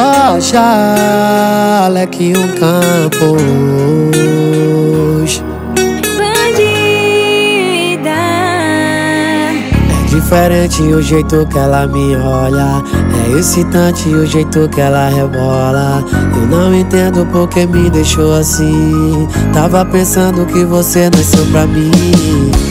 rocha, leque um campo. diferente o jeito que ela me olha. É excitante o jeito que ela rebola. Eu não entendo porque me deixou assim. Tava pensando que você nasceu pra mim.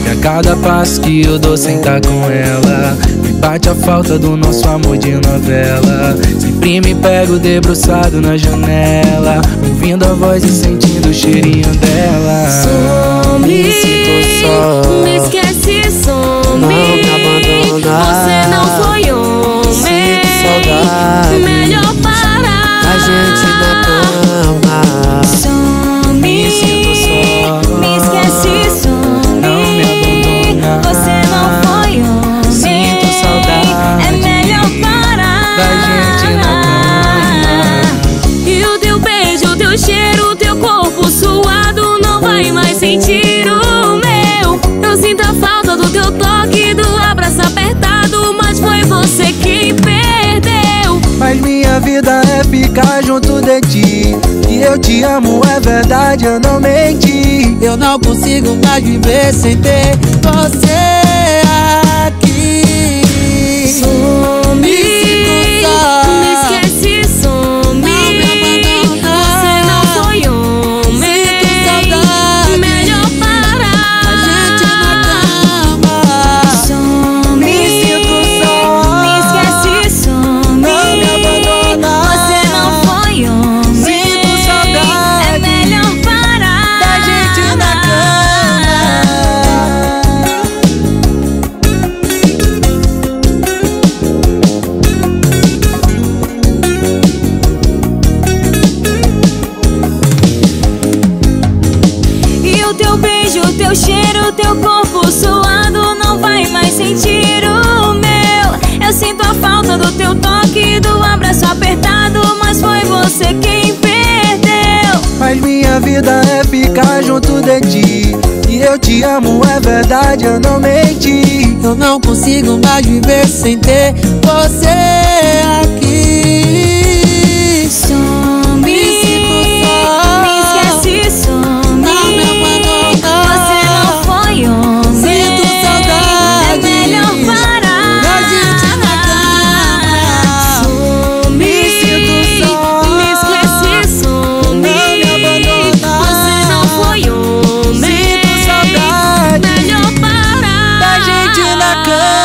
E a cada passo que eu dou sem tá com ela bate a falta do nosso amor de novela. Sempre me pego debruçado na janela Ouvindo a voz e sentindo o cheirinho dela vida é ficar junto de ti. E eu te amo, é verdade, eu não menti. Eu não consigo mais viver sem ter você teu cheiro, teu corpo suado Não vai mais sentir o meu. Eu sinto a falta do teu toque, do abraço apertado Mas foi você quem perdeu. Mas minha vida é ficar junto de ti. E eu te amo, é verdade, eu não menti. Eu não consigo mais viver sem ter você like a